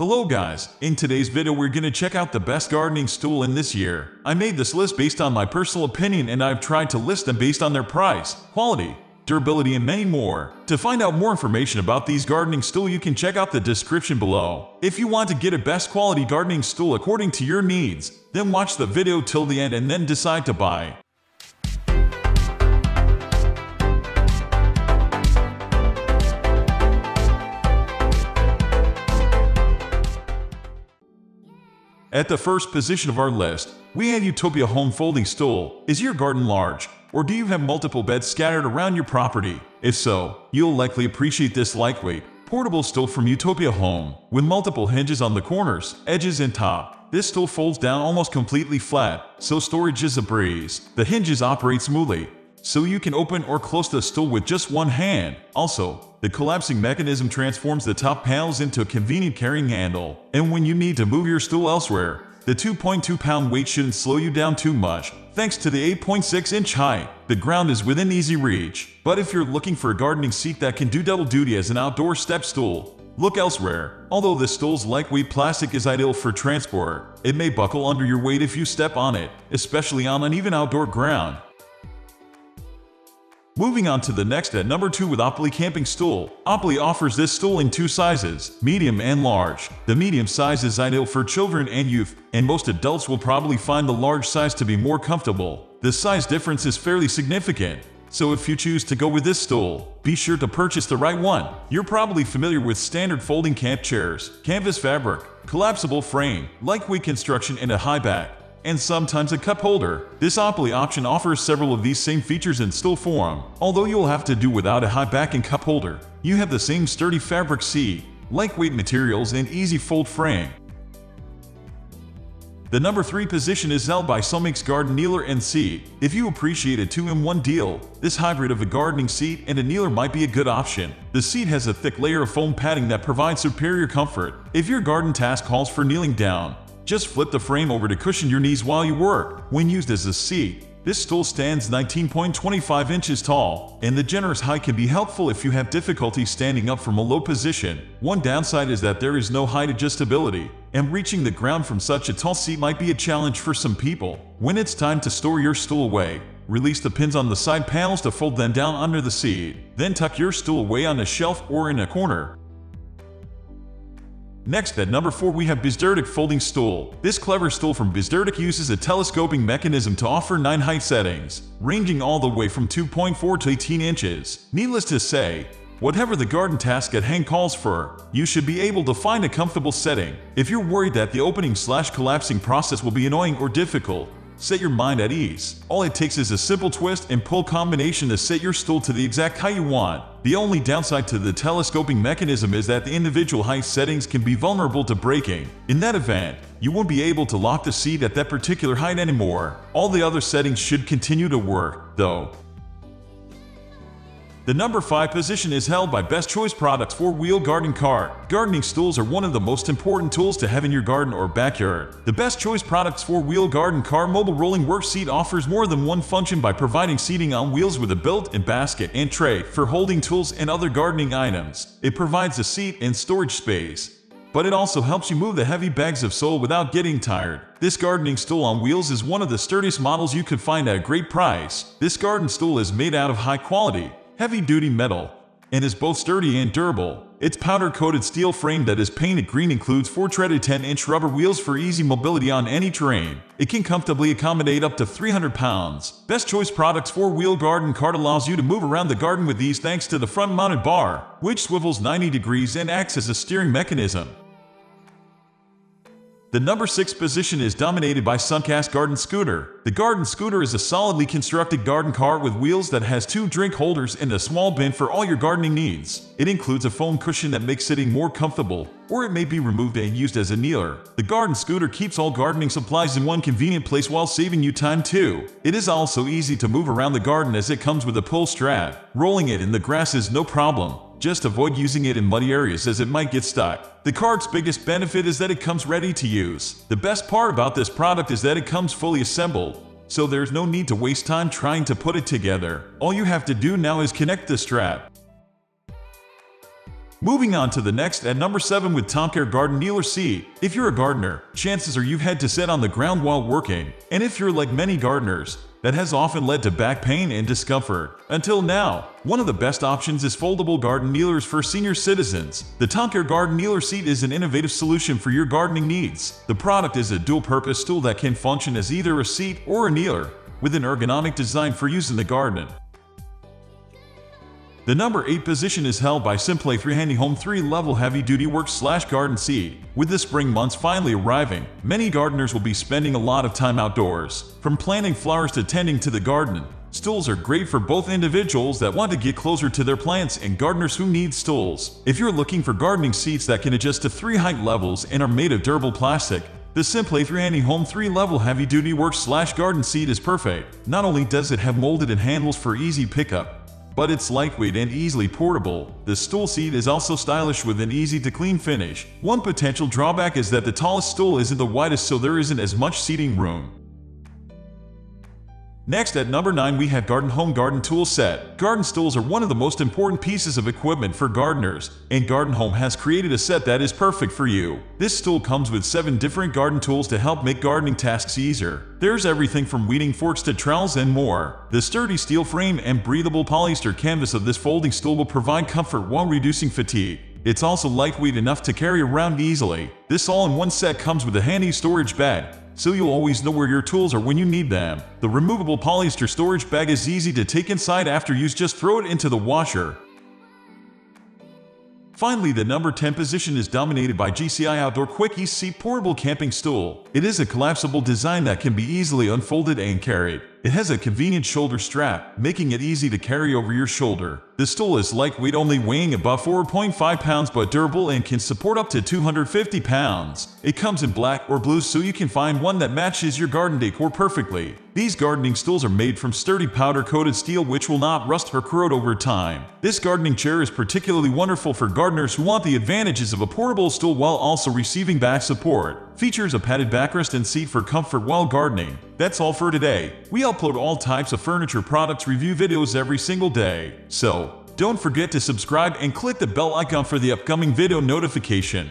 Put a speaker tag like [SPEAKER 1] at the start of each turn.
[SPEAKER 1] Hello guys, in today's video we're gonna check out the best gardening stool in this year. I made this list based on my personal opinion and I've tried to list them based on their price, quality, durability and many more. To find out more information about these gardening stool you can check out the description below. If you want to get a best quality gardening stool according to your needs, then watch the video till the end and then decide to buy. At the first position of our list, we have Utopia Home Folding Stool. Is your garden large? Or do you have multiple beds scattered around your property? If so, you'll likely appreciate this lightweight, portable stool from Utopia Home. With multiple hinges on the corners, edges, and top, this stool folds down almost completely flat, so storage is a breeze. The hinges operate smoothly, so you can open or close the stool with just one hand. Also, the collapsing mechanism transforms the top panels into a convenient carrying handle. And when you need to move your stool elsewhere, the 2.2 pound weight shouldn't slow you down too much. Thanks to the 8.6 inch height, the ground is within easy reach. But if you're looking for a gardening seat that can do double duty as an outdoor step stool, Look elsewhere. Although this stool's lightweight plastic is ideal for transport, it may buckle under your weight if you step on it, especially on uneven outdoor ground. Moving on to the next at number 2 with Opli Camping Stool. Opli offers this stool in two sizes, medium and large. The medium size is ideal for children and youth, and most adults will probably find the large size to be more comfortable. The size difference is fairly significant, so if you choose to go with this stool, be sure to purchase the right one. You're probably familiar with standard folding camp chairs, canvas fabric, collapsible frame, lightweight construction and a high back and sometimes a cup holder. This Opli option offers several of these same features in still form, although you'll have to do without a high back and cup holder. You have the same sturdy fabric seat, lightweight materials and easy fold frame. The number 3 position is held by Songmics Garden Kneeler and Seat. If you appreciate a 2-in-1 deal, this hybrid of a gardening seat and a kneeler might be a good option. The seat has a thick layer of foam padding that provides superior comfort. If your garden task calls for kneeling down, just flip the frame over to cushion your knees while you work. When used as a seat, this stool stands 19.25 inches tall, and the generous height can be helpful if you have difficulty standing up from a low position. One downside is that there is no height adjustability, and reaching the ground from such a tall seat might be a challenge for some people. When it's time to store your stool away, release the pins on the side panels to fold them down under the seat. Then tuck your stool away on a shelf or in a corner. Next at number 4 we have Besdertech Folding Stool. This clever stool from Besdertech uses a telescoping mechanism to offer 9 height settings, ranging all the way from 2.4 to 18 inches. Needless to say, Whatever the garden task at hand calls for, you should be able to find a comfortable setting. If you're worried that the opening slash collapsing process will be annoying or difficult, set your mind at ease. All it takes is a simple twist and pull combination to set your stool to the exact height you want. The only downside to the telescoping mechanism is that the individual height settings can be vulnerable to breaking. In that event, you won't be able to lock the seat at that particular height anymore. All the other settings should continue to work, though. The number 5 position is held by Best Choice Products 4-Wheel Garden Cart. Gardening stools are one of the most important tools to have in your garden or backyard. The Best Choice Products 4-Wheel Garden Car Mobile Rolling Work Seat offers more than one function by providing seating on wheels with a built-in basket and tray for holding tools and other gardening items. It provides a seat and storage space, but it also helps you move the heavy bags of soil without getting tired. This gardening stool on wheels is one of the sturdiest models you could find at a great price. This garden stool is made out of high quality, heavy-duty metal, and is both sturdy and durable. Its powder-coated steel frame that is painted green includes four treaded 10-inch rubber wheels for easy mobility on any terrain. It can comfortably accommodate up to 300 pounds. Best Choice Products 4-wheel garden cart allows you to move around the garden with ease thanks to the front-mounted bar, which swivels 90 degrees and acts as a steering mechanism. The number 6 position is dominated by Suncast Garden Scooter. The Garden Scooter is a solidly constructed garden cart with wheels that has two drink holders and a small bin for all your gardening needs. It includes a foam cushion that makes sitting more comfortable, or it may be removed and used as a kneeler. The Garden Scooter keeps all gardening supplies in one convenient place while saving you time too. It is also easy to move around the garden as it comes with a pull strap. Rolling it in the grass is no problem. Just avoid using it in muddy areas as it might get stuck. The cart's biggest benefit is that it comes ready to use. The best part about this product is that it comes fully assembled, so there's no need to waste time trying to put it together. All you have to do now is connect the strap. Moving on to the next at number 7 with TomCare Garden Kneeler Seat. If you're a gardener, chances are you've had to sit on the ground while working. And if you're like many gardeners, that has often led to back pain and discomfort. Until now, one of the best options is foldable garden kneelers for senior citizens. The TomCare Garden Kneeler Seat is an innovative solution for your gardening needs. The product is a dual-purpose stool that can function as either a seat or a kneeler, with an ergonomic design for use in the garden. The number 8 position is held by Simplay 3 Handy Home 3-level heavy-duty work slash garden seat. With the spring months finally arriving, many gardeners will be spending a lot of time outdoors. From planting flowers to tending to the garden, Stools are great for both individuals that want to get closer to their plants and gardeners who need stools. If you're looking for gardening seats that can adjust to three height levels and are made of durable plastic, the Simplay 3 Handy Home 3-level heavy-duty work slash garden seat is perfect. Not only does it have molded and handles for easy pickup, but it's lightweight and easily portable. The stool seat is also stylish with an easy-to-clean finish. One potential drawback is that the tallest stool isn't the widest so there isn't as much seating room. Next at number 9 we have Garden Home Garden Tool Set. Garden stools are one of the most important pieces of equipment for gardeners, and Garden Home has created a set that is perfect for you. This stool comes with 7 different garden tools to help make gardening tasks easier. There's everything from weeding forks to trowels and more. The sturdy steel frame and breathable polyester canvas of this folding stool will provide comfort while reducing fatigue. It's also lightweight enough to carry around easily. This all-in-one set comes with a handy storage bag, so you'll always know where your tools are when you need them. The removable polyester storage bag is easy to take inside after use, just throw it into the washer. Finally, the number 10 position is dominated by GCI Outdoor Quick Seat Portable Camping Stool. It is a collapsible design that can be easily unfolded and carried. It has a convenient shoulder strap, making it easy to carry over your shoulder. The stool is lightweight only weighing about 4.5 pounds but durable and can support up to 250 pounds. It comes in black or blue so you can find one that matches your garden decor perfectly. These gardening stools are made from sturdy powder-coated steel which will not rust or corrode over time. This gardening chair is particularly wonderful for gardeners who want the advantages of a portable stool while also receiving back support. Features a padded backrest and seat for comfort while gardening. That's all for today. We upload all types of furniture products review videos every single day. So, don't forget to subscribe and click the bell icon for the upcoming video notification.